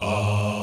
Ah.